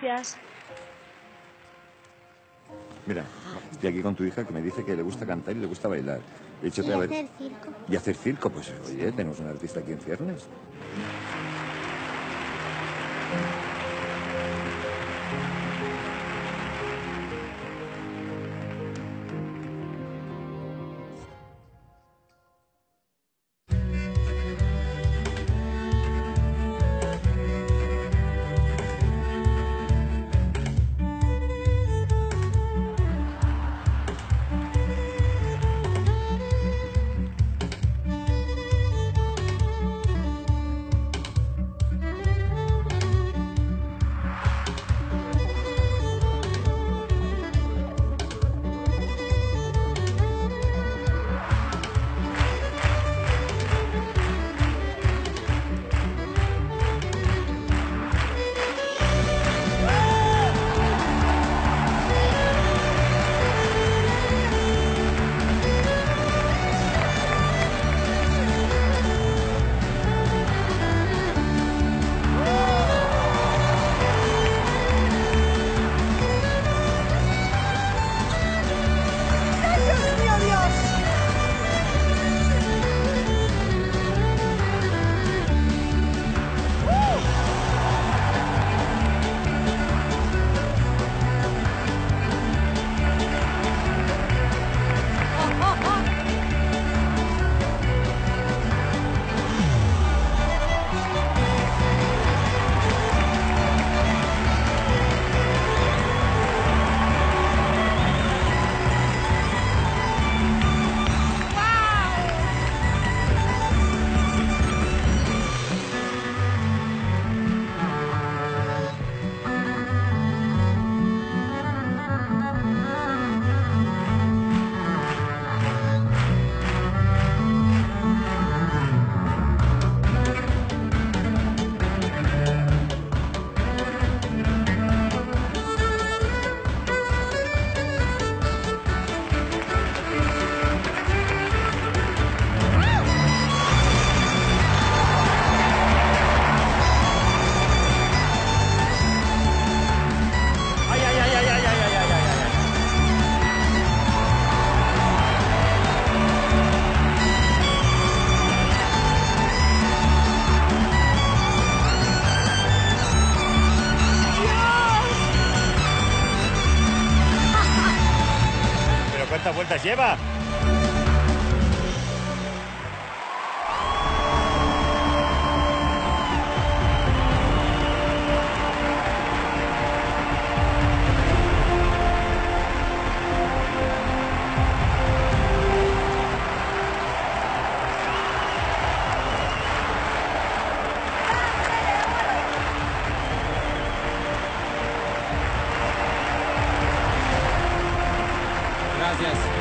Gracias. Mira, estoy aquí con tu hija que me dice que le gusta cantar y le gusta bailar. He dicho, Y hacer circo. Y hacer circo, pues oye, tenemos un artista aquí en ciernes. Cuántas vueltas lleva? Gracias.